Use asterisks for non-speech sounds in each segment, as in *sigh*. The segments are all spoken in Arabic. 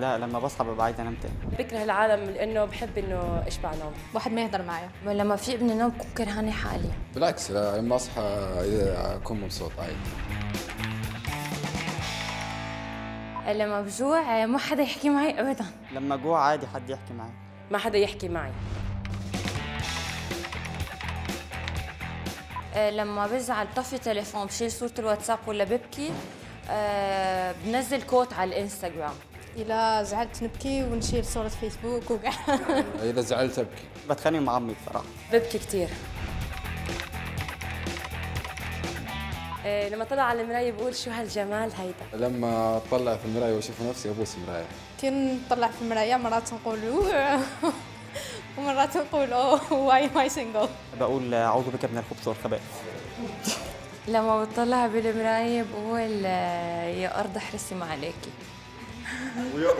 لا لما بصحى ببقى عايز أنام تاني. بكره العالم لأنه بحب إنه أشبع نوم. واحد ما يهضر معايا لما في ابن نوم بكون كرهانه حالي. بالعكس لما أصحى أكون مبسوط عادي. لما بجوع ما حدا يحكي معي ابدا. لما جوع عادي حد يحكي معايا ما حدا يحكي معي. لما بزعل بطفي تليفون بشيل صورة الواتساب ولا ببكي أه بنزل كوت على الإنستغرام. اذا زعلت نبكي ونشيل صورة فيسبوك وكاع. *laughs* إذا زعلت أبكي. بتخانق مع عمي بصراحة. ببكي كثير إيه لما طلع على المراية بقول شو هالجمال هيدا. لما اطلع في المراية واشوف نفسي أبوس المراية. كي نطلع في المراية مرات نقول. *laughs* ومرات نقول أوه واي ماي سينجل بقول أعوذ بك من الخبث والخبائث. لما بطلع بالمراية بقول آه، يا أرض أحرسي ما عليكي. 우영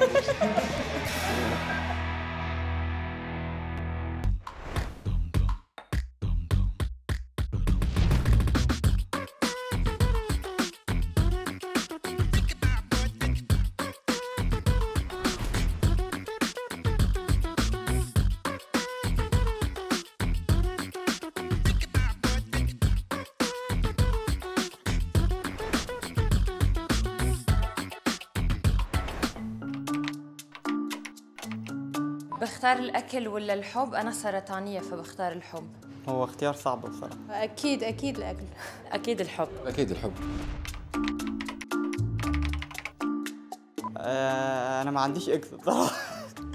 بختار الأكل ولا الحب؟ أنا سرطانية فبختار الحب. هو اختيار صعب بصراحة. أكيد أكيد الأكل. أكيد الحب. أكيد الحب. آه أنا ما عنديش ex بصراحة.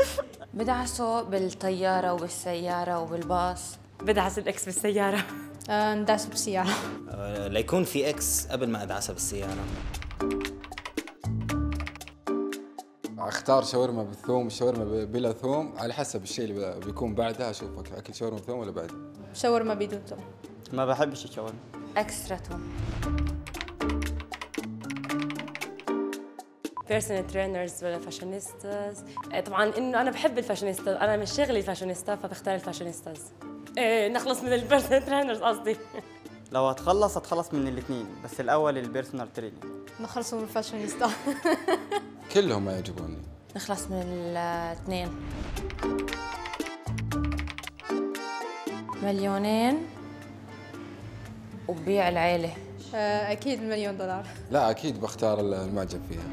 *laughs* بدعسه بالطيارة وبالسيارة وبالباص. بدعس ال ex بالسيارة. آه نداس بالسيارة. آه، ليكون في ex قبل ما ادعسها بالسيارة. اختار شاورما بالثوم شاورما بلا ثوم على حسب الشيء اللي بيكون بعدها أشوف أك- أكل شاورما بثوم ولا بعد شاورما بدون توم ما بحبش الشاورما. extra توم personal trainers ولا fashionistas طبعا إنه أنا بحب الفاشونيستا أنا من شغلي الفاشونيستا فبختار ال fashionistas إيه نخلص من ال personal trainers قصدي. لو هتخلص هتخلص من الاثنين بس الأول ال personal training نخلصوا من الفاشونيستا *laughs* كلهم ما يعجبوني. نخلص من الاثنين. مليونين وببيع العيلة. آه أكيد المليون دولار. لا أكيد بختار المعجب فيها.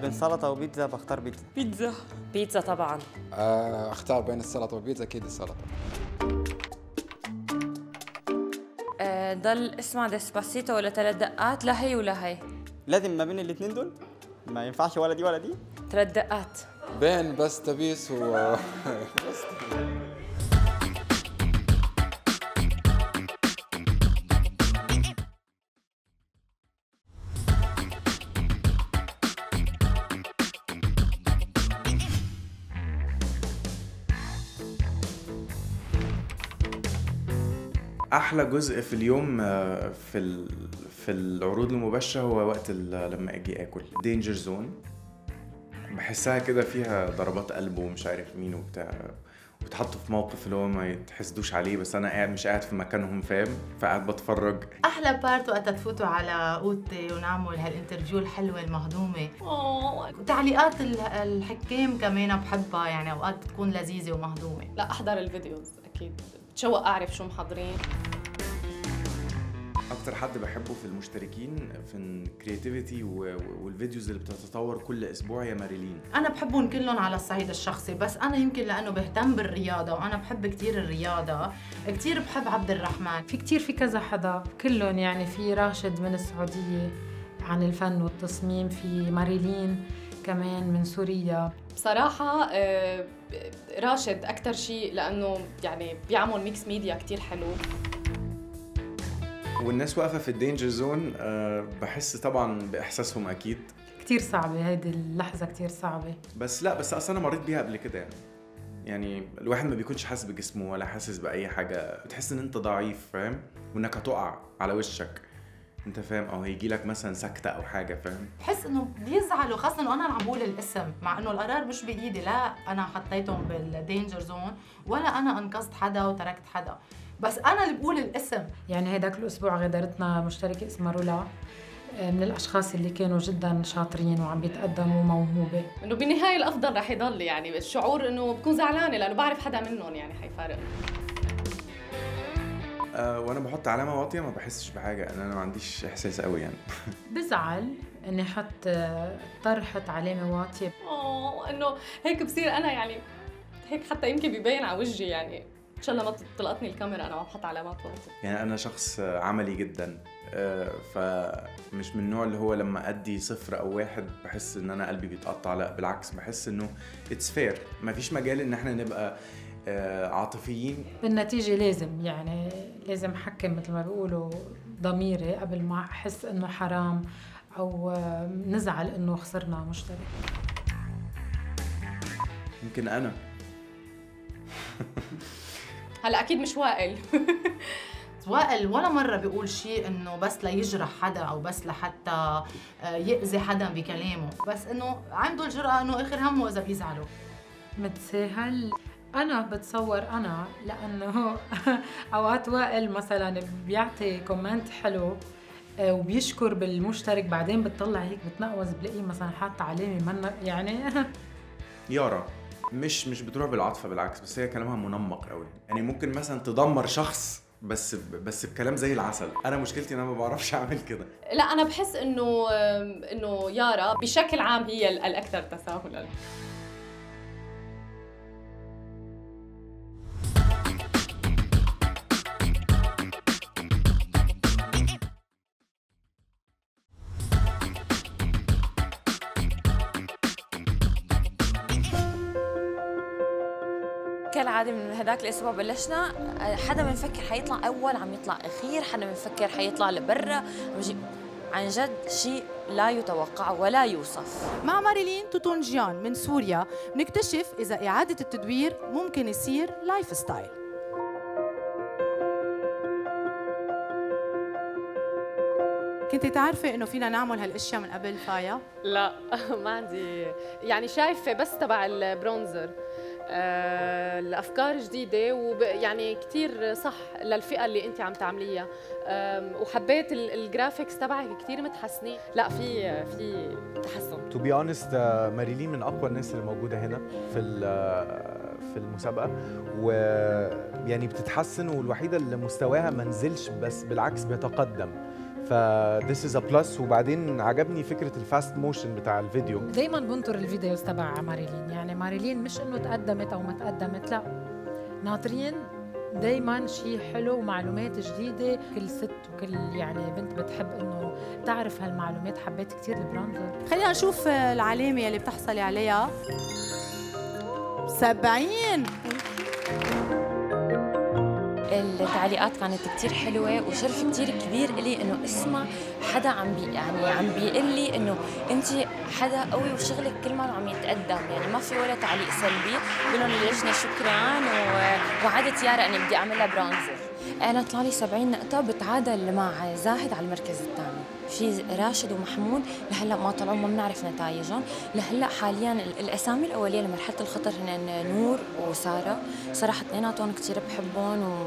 بين سلطة وبيتزا بختار بيتزا. بيتزا. بيتزا طبعا. آه، أختار بين السلطة والبيتزا أكيد السلطة. أه ضل اسمع ديسباسيتو ولا ثلاث دقات؟ لا هي ولا هي. لازم ما بين الاثنين دول. ما ينفعش ولا دي ولا دي. ثلاث دقات بين بس تبيس و *laughs* أحلى جزء في اليوم آه، في ال- في العروض المباشرة هو وقت ال- لما أجي آكل. danger zone بحسها كده فيها ضربات قلب ومش عارف مين وبتاع. وبتحطوا في موقف اللي هو ما يتحسدوش عليه بس أنا قاعد مش قاعد في مكانهم فاهم؟ فقاعد بتفرج. أحلى part وقت تفوتوا على أوضتي ونعمل هال interview الحلوه المهضومة. وتعليقات ال- الحكام كمان بحبها يعني أوقات بتكون لذيذة ومهضومة. لا أحضر ال videos أكيد. بتشوق أعرف شو محضرين. أكتر حد بحبه في المشتركين في ال creativity وال videos اللي بتتطور كل أسبوع يا ماريلين. أنا بحبهم كلهم على الصعيد الشخصي بس أنا يمكن لأنه بهتم بالرياضة وأنا بحب كتير الرياضة كتير بحب عبد الرحمن. في كتير في كذا حدا كلهم يعني في راشد من السعودية عن الفن والتصميم في ماريلين كمان من سوريا. بصراحة آه، راشد أكتر شيء لأنه يعني بيعمل mixed media كتير حلو. والناس واقفة في ال danger zone بحس طبعا بإحساسهم أكيد. كتير صعبة هيدي اللحظة كتير صعبة. بس لا بس أصل أنا مريت بيها قبل كده يعني. يعني الواحد ما بيكونش حاسس بجسمه ولا حاسس بأي حاجة. بتحس إن أنت ضعيف فاهم؟ وإنك هتقع على وشك. أنت فاهم؟ أو هيجي لك مثلا سكتة أو حاجة فاهم؟ بحس إنه بيزعلوا خاصة انه أنا عم بقول الاسم مع إنه القرار مش بإيدي. لا أنا حطيتهم بالدينجر زون ولا أنا أنقذت حدا وتركت حدا. بس أنا اللي بقول الاسم. يعني هيداك الأسبوع غادرتنا مشتركة اسمها رولا آه، من الأشخاص اللي كانوا جدا شاطرين وعم بيتقدموا موهوبة. إنه بالنهايه الأفضل رح يضل يعني الشعور إنه بكون زعلانة لأنه بعرف حدا منهم يعني حيفارق. أه وأنا بحط علامة واطية ما بحسش بحاجة أنا ما عنديش إحساس قوي يعني. *laughs* بزعل إني أحط آه، طرحة علامة واطية. أوه إنه هيك بصير أنا يعني هيك حتى يمكن بيبين على وجهي يعني. إن شاء الله ما تلقطني الكاميرا أنا عم بحط علامات واطيه يعني أنا شخص عملي جدا أه فمش من النوع اللي هو لما أدي صفر أو واحد بحس إن أنا قلبي بيتقطع لا بالعكس بحس إنه it's fair مفيش مجال إن إحنا نبقى أه عاطفيين. بالنتيجة لازم يعني لازم حكم مثل ما بيقولوا ضميري قبل ما أحس إنه حرام أو آه، نزعل إنه خسرنا مشترك يمكن أنا. *laughs* هلا أكيد مش وائل. *laughs* وائل ولا مرة بيقول شيء إنه بس ليجرح حدا أو بس لحتى آه، يأذي حدا بكلامه. بس إنه عنده الجرأة إنه آخر همه إذا بيزعلوا. متساهل أنا بتصور أنا لأنه *laughs* أوقات وائل مثلا بيعطي كومنت حلو آه، وبيشكر بالمشترك بعدين بتطلع هيك بتنقوز بلاقيه مثلا حاطه علامة منا يعني *laughs* يارا. مش مش بتروح بالعاطفة بالعكس بس هي كلامها منمق قوي يعني ممكن مثلا تدمر شخص بس بس بكلام زي العسل. أنا مشكلتي إن أنا ما بعرفش أعمل كده. لا أنا بحس إنه إنه يارا بشكل عام هي الأكثر تساهلا. هداك الأسبوع بلشنا حدا بنفكر حيطلع أول عم يطلع أخير حدا بنفكر حيطلع لبرا. عن جد شيء لا يتوقع ولا يوصف. مع ماريلين توتونجيان من سوريا بنكتشف إذا إعادة التدوير ممكن يصير lifestyle. كنت تعرفي إنه فينا نعمل هالأشياء من قبل فايا؟ لا *laughs* ما عندي يعني شايفة بس تبع ال bronzer. آه، الافكار جديدة ويعني كثير صح للفئة اللي انت عم تعمليها. وحبيت ال graphics تبعك كثير متحسنين. لا في في تحسن. to be honest ماريلين من أقوى الناس اللي موجودة هنا في آه، في المسابقة. ويعني بتتحسن والوحيدة اللي مستواها ما نزلش بس بالعكس بيتقدم. ف this is a plus. وبعدين عجبني فكرة ال fast motion بتاع الفيديو. دايما بنطر ال videos تبع ماريلين. يعني ماريلين مش إنه تقدمت أو ما تقدمت لا. ناطرين دايما شيء حلو ومعلومات جديدة. كل ست وكل يعني بنت بتحب إنه تعرف هالمعلومات. حبيت كثير ال bronzer خلينا نشوف العلامة اللي بتحصلي عليها. 70 التعليقات كانت كتير حلوة وشرف كتير كبير إلي إنه اسمع حدا عم بي يعني عم بيقول لي إنه أنت حدا قوي وشغلك كل ما عم يتقدم يعني ما في ولا تعليق سلبي بقول لهم شكرا ووعدت يارا إني بدي أعملها برونزر أنا طلع لي 70 نقطة بتعادل مع زاهد على المركز الثاني. في راشد ومحمود لهلا ما طلعوا ما بنعرف نتائجهم. لهلا حاليا الأسامي الأولية لمرحلة الخطر هن نور وسارة. صراحة اثنيناتهم كثير بحبهم و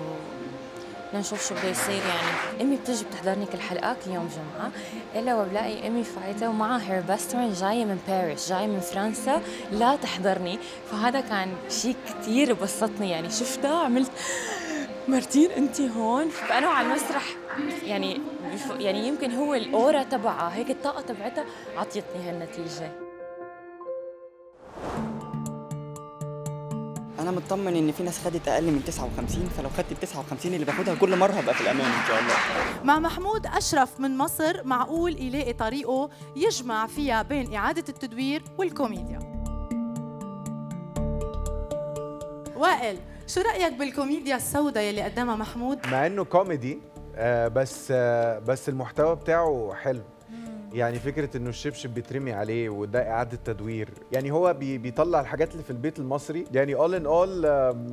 لنشوف شو بده يصير يعني. إمي بتجي بتحضرني كل حلقة كل يوم جمعة. إلا وبلاقي إمي فايتة ومعها هير بيست جاية من باريس جاية من فرنسا لا تحضرني. فهذا كان شيء كثير بسطني يعني. شفتها عملت مارتين انت هون. فأنا على المسرح يعني يعني يمكن هو الأورا تبعها هيك الطاقة تبعتها عطيتني هالنتيجة. أنا مطمن إن في ناس خدت أقل من 59 فلو خدت ال 59 اللي باخدها كل مرة هبقى في الأمان إن شاء الله. مع محمود أشرف من مصر معقول يلاقي طريقه يجمع فيها بين إعادة التدوير والكوميديا. وائل شو رأيك بالكوميديا السوداء يلي قدمها محمود؟ مع إنه كوميدي آه بس آه بس المحتوى بتاعه حلو. يعني فكرة إنه الشبشب بيترمي عليه وده إعادة تدوير. يعني هو بي بيطلع الحاجات اللي في البيت المصري. يعني all in all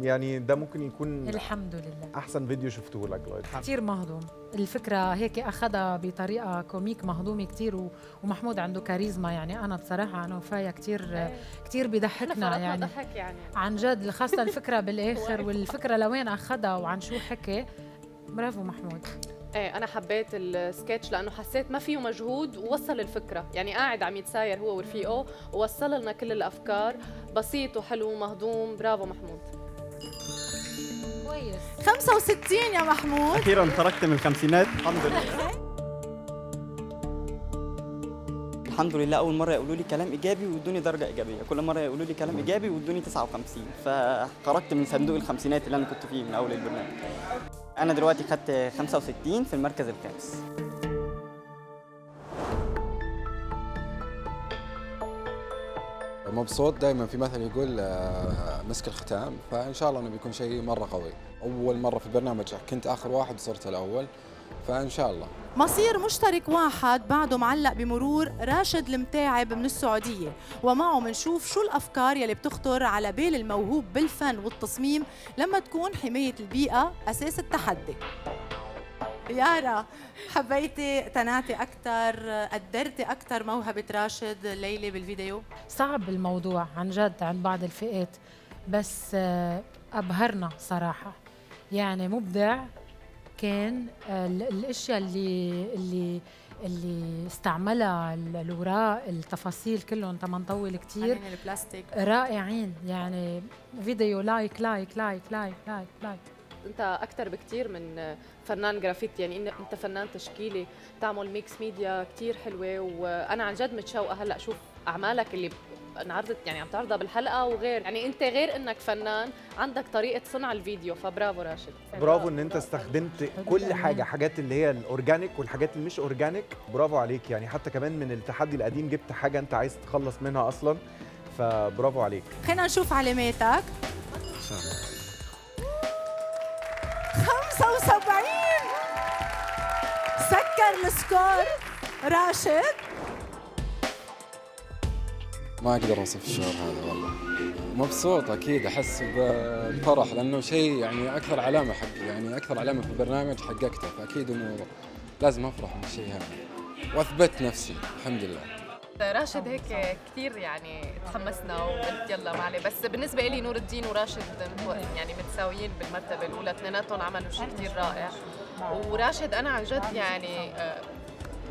يعني ده ممكن يكون الحمد لله. أحسن فيديو شفته لك كثير مهضوم. الفكرة هيك أخذها بطريقة comic مهضومة كثير ومحمود عنده كاريزما. يعني أنا بصراحة أنا وفايا كثير كثير بيضحكنا يعني. ضحك يعني. عن جد خاصة الفكرة بالآخر *laughs* والفكرة لوين أخذها وعن شو حكي. برافو محمود. إيه أنا حبيت السكتش لأنه حسيت ما فيه مجهود ووصل الفكرة. يعني قاعد عم يتساير هو ورفيقه ووصل لنا كل الأفكار. بسيط وحلو ومهضوم. برافو محمود. كويس. 65 يا محمود. أخيرا تركت من الخمسينات. الحمد لله. الحمد لله. أول مرة يقولوا لي كلام إيجابي وادوني درجة إيجابية. كل مرة يقولوا لي كلام إيجابي وادوني 59 فخرجت من صندوق الخمسينات اللي أنا كنت فيه من أول البرنامج. أنا دلوقتي خدت 65 في المركز الخامس. مبسوط دائما في مثل يقول آه، مسك الختام فإن شاء الله إنه بيكون شيء مرة قوي. أول مرة في البرنامج كنت آخر واحد وصرت الأول فإن شاء الله. مصير مشترك واحد بعده معلق بمرور راشد المتاعب من السعودية. ومعه منشوف شو الأفكار يلي بتخطر على بال الموهوب بالفن والتصميم لما تكون حماية البيئة أساس التحدي. يارا حبيتي تنعتي أكثر قدرتي أكثر موهبة راشد ليلى بالفيديو؟ صعب الموضوع عن جد عند بعض الفئات بس آه، أبهرنا صراحة. يعني مبدع كان آه، ال- الأشياء اللي اللي اللي استعملها ال- الوراق التفاصيل كلهم تما نطول كثير البلاستيك. رائعين يعني فيديو like like like like like like انت أكثر بكثير من فنان جرافيك يعني إن- انت فنان تشكيلي تعمل mixed media كثير حلوة وأنا عن جد متشوقة هلأ أشوف أعمالك اللي انعرضت يعني عم تعرضها بالحلقة وغير. يعني انت غير انك فنان عندك طريقة صنع الفيديو فبرافو راشد. برافو إن أنت استخدمت كل حاجة حاجات اللي هي ال organic والحاجات اللي مش organic. برافو عليك. يعني حتى كمان من التحدي القديم جبت حاجة أنت عايز تخلص منها أصلا فبرافو عليك. خلينا نشوف علاماتك ان شاء الله 75 سكر السكور. راشد. ما أقدر أوصف الشعور هذا والله. مبسوط أكيد أحس بفرح لأنه شيء يعني أكثر علامة حق يعني أكثر علامة في البرنامج حققته فأكيد إنه لازم أفرح من الشيء هذا. وأثبت نفسي الحمد لله. راشد هيك كثير يعني تحمسنا وقلت يلا معلي بس بالنسبة لي نور الدين وراشد يعني متساويين بالمرتبة الأولى اثنيناتهم عملوا شيء كثير رائع. وراشد أنا عن جد يعني آه،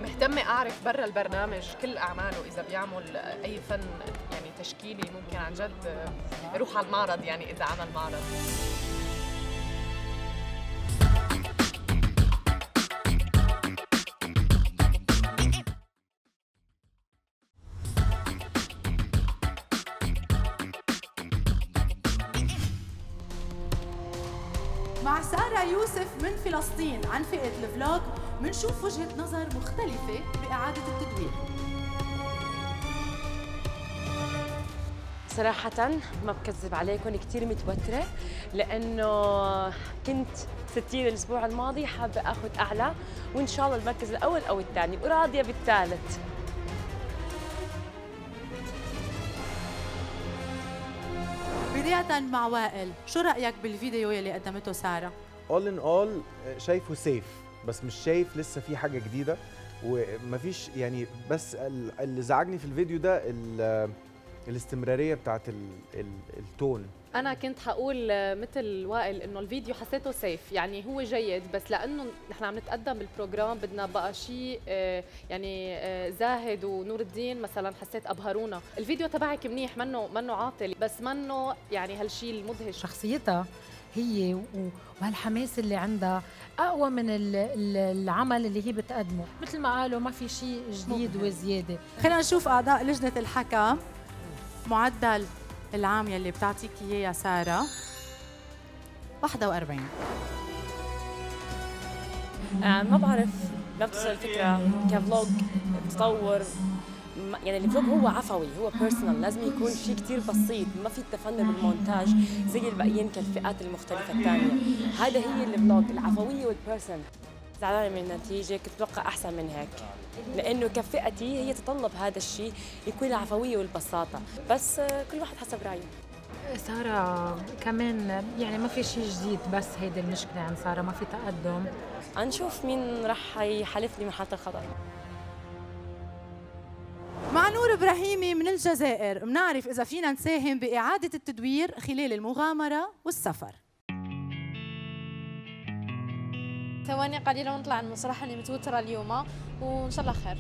مهتمة أعرف برا البرنامج كل أعماله إذا بيعمل أي فن يعني تشكيلي ممكن عن جد يروح على المعرض يعني إذا عمل معرض. مع سارة يوسف من فلسطين عن فئة الفلوج منشوف وجهة نظر مختلفة بإعادة التدوير. صراحة ما بكذب عليكم كثير متوترة لأنه كنت 60 الأسبوع الماضي حابة آخذ أعلى وإن شاء الله المركز الأول أو الثاني وراضية بالثالث. بداية مع وائل شو رأيك بالفيديو يلي قدمته سارة؟ all in all شايفه safe بس مش شايف لسه في حاجة جديدة. ومفيش يعني بس ال- اللي زعجني في الفيديو ده ال- الاستمرارية بتاعت ال- ال- ال tone. أنا كنت حقول آه، مثل وائل إنه الفيديو حسيته safe يعني هو جيد بس لأنه نحن عم نتقدم بال program بدنا بقى شيء آه، يعني آه، زاهد ونور الدين مثلا حسيت أبهرونا. الفيديو تبعك منيح منه منه عاطل بس منه يعني هالشيء المدهش. شخصيتها هي وهالحماس اللي عندها أقوى من ال- ال- العمل اللي هي بتقدمه. مثل ما قالوا ما في شيء جديد وزيادة. خلينا نشوف أعضاء لجنة الحكم. معدل العام يلي بتعطيك إياه يا سارة. 41 آه ما بعرف ما بتصل الفكرة ك vlog تطور ما- يعني ال vlog هو عفوي هو personal لازم يكون شيء كتير بسيط ما في التفنن بالمونتاج زي الباقيين كالفئات المختلفة الثانية هذا هي ال vlog العفوية وال personal زعلانة من النتيجة كنت متوقع أحسن من هيك. لأنه كفئتي هي تطلب هذا الشيء يكون العفوية والبساطة. بس آه، كل واحد حسب رأيه. سارة كمان يعني ما في شيء جديد بس هيدي المشكلة عن سارة ما في تقدم. هنشوف مين رح يحالف لي من حالة الخطر مع نور إبراهيمي من الجزائر. منعرف إذا فينا نساهم بإعادة التدوير خلال المغامرة والسفر. ثواني قليلة ونطلع المسرح راني متوترة اليوم وإن شاء الله خير.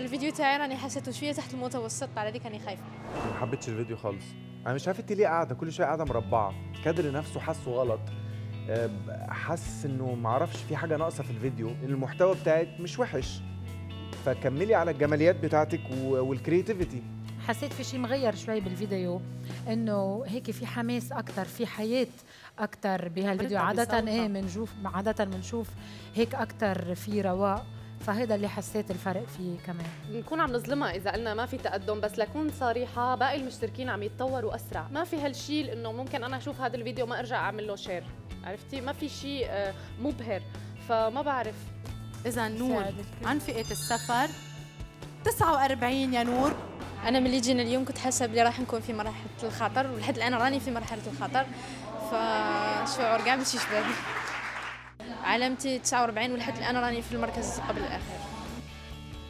الفيديو تاعي راني حسيته شوية تحت المتوسط على ذيك راني خايفة. ما حبيتش الفيديو خالص. أنا مش عارف إنت ليه قاعدة كل شوية قاعدة مربعة. الكادر نفسه حاسه غلط. أه، حاسس إنه معرفش في حاجة ناقصة في الفيديو. المحتوى بتاعك مش وحش. فكملي على الجماليات بتاعتك و- وال creativity حسيت في شيء مغير شوي بالفيديو إنه هيك في حماس أكثر في حياة أكثر بهالفيديو. عادة. إيه بنشوف عادة بنشوف هيك أكثر في رواق. فهذا اللي حسيت الفرق فيه كمان. نكون عم نظلمها إذا قلنا ما في تقدم بس لكون صريحة باقي المشتركين عم يتطوروا أسرع. ما في هالشيء إنه ممكن أنا أشوف هذا الفيديو ما أرجع أعمل له شير عرفتي؟ ما في شيء آه، مبهر. فما بعرف. إذا نور عن فئة السفر 49 يا نور أنا ملي جينا اليوم كنت حاسة بلي راح نكون في مرحلة الخطر ولحد الآن راني في مرحلة الخطر فشعور كاع ماشي شبابي علامتي 49 ولحد الآن راني في المركز قبل الاخير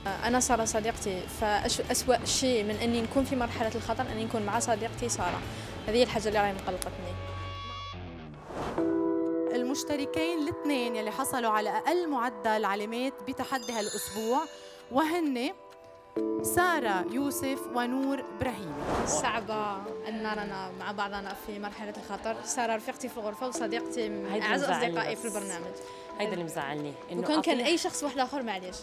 أنا سارة صديقتي فأسوأ شيء من إني نكون في مرحلة الخطر إني نكون مع صديقتي سارة. هذه هي الحاجة اللي راهي مقلقتني. المشتركين الاثنين يلي حصلوا على أقل معدل علامات بتحدي هالاسبوع وهن سارة يوسف ونور إبراهيم. صعبة أن نرانا مع بعضنا في مرحلة الخطر. سارة رفيقتي في الغرفة وصديقتي من أعز مزعلني أصدقائي. في البرنامج. هيدا اللي مزعلني. وكان كان أي شخص واحد آخر معليش.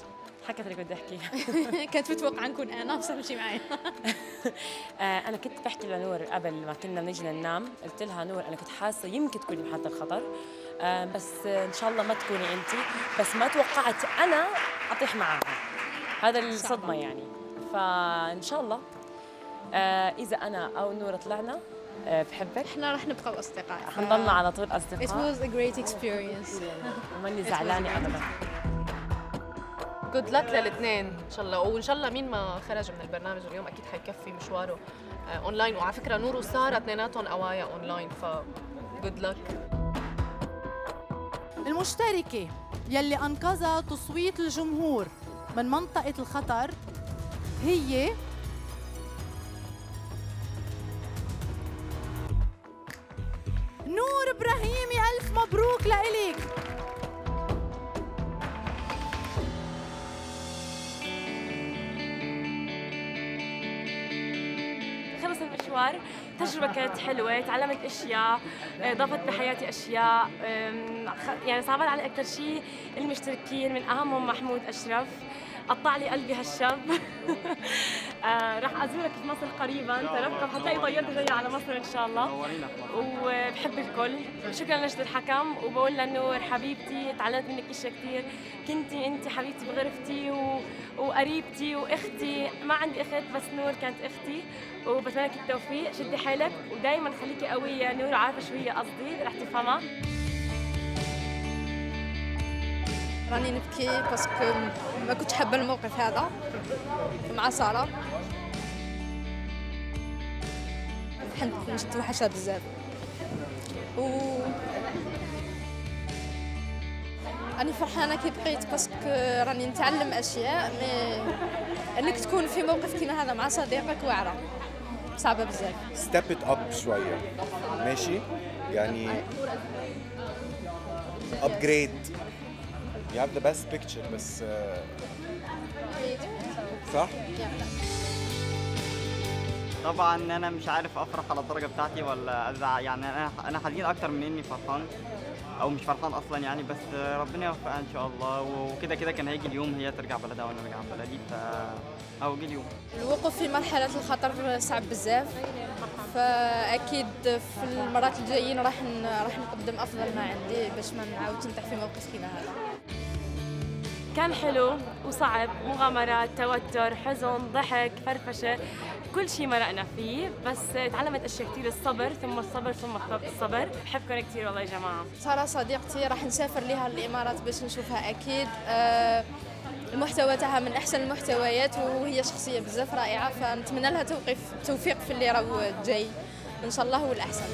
حكت اللي كنت أحكي. *laughs* كانت متوقعة نكون أنا بس مشي معي. *laughs* آه، أنا كنت بحكي لنور قبل ما كنا نيجي ننام قلت لها نور أنا كنت حاسة يمكن تكوني محل الخطر. بس آه، إن شاء الله ما تكوني انت بس ما توقعت أنا أطيح معاها. هذا الصدمة يعني. فإن شاء الله. آه، إذا أنا أو نور طلعنا آه، بحبك. إحنا رح نبقى أصدقاء. حنضلنا على طول اصدقاء It was a great experience. وماني زعلانة. ابدا. good luck للاثنين. إن شاء الله. وإن شاء الله مين ما خرج من البرنامج اليوم أكيد حيكفي مشواره اونلاين وعلى فكرة نور وساره اثنيناتهم قوايا اونلاين ف جود لك المشتركة يلي أنقذها تصويت الجمهور من منطقة الخطر هي نور إبراهيمي. ألف مبروك لإلك. خلص المشوار. تجربة كانت حلوة تعلمت أشياء آه، ضافت بحياتي خ- يعني صعبان علي أكثر شيء المشتركين من أهمهم محمود أشرف. قطع لي قلبي هالشاب *laughs* راح أزورك في مصر قريبا ترقب حتلاقي طيارتي جاية على مصر إن شاء الله. وبحب الكل. شكرا لجنة الحكم. وبقول لنور حبيبتي تعلمت منك إشياء كثير كنتي انت حبيبتي بغرفتي و... وقريبتي وأختي. ما عندي أخت بس نور كانت أختي. وبتمنى لك التوفيق. شدي حيلك. ودائما خليكي قوية نور. عارفة شو هي قصدي؟ رح تفهمها. راني نبكي باسكو ما كنتش حابة الموقف هذا. مع سارة. حنت مش توحشها بزاف. و راني فرحانة كي بقيت parce que راني نتعلم أشياء mais أنك تكون في موقف كيما هذا مع صديقك واعرة. صعبة بزاف. step it up شوية. ماشي؟ يعني upgrade you have the best picture بس آه، صح؟ طبعا أنا مش عارف أفرح على الدرجة بتاعتي ولا أزعل. يعني أنا أنا حزين أكتر من إني فرحان أو مش فرحان أصلا يعني بس ربنا يوفقها إن شاء الله. وكده كده كان هيجي اليوم هي ترجع بلدها وأنا أرجع بلدي ف أو جه اليوم. الوقوف في مرحلة الخطر صعب بزاف. فأكيد في المرات الجايين راح ن- راح نقدم أفضل ما عندي باش ما نعاودش نطيح في موقف كيما هذا. كان حلو وصعب مغامرات توتر حزن ضحك فرفشة. كل شيء مرقنا فيه بس تعلمت أشياء كثير الصبر ثم الصبر ثم الصبر. بحبكم كثير والله يا جماعة. سارة صديقتي راح نسافر لها الإمارات باش نشوفها أكيد. آه، المحتوى تاعها من أحسن المحتويات وهي شخصية بزاف رائعة فنتمنى لها توقيف توفيق في اللي راهو جاي. إن شاء الله هو الأحسن.